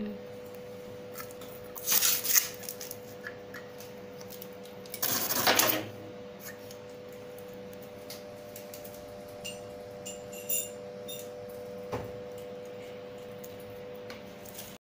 Mm.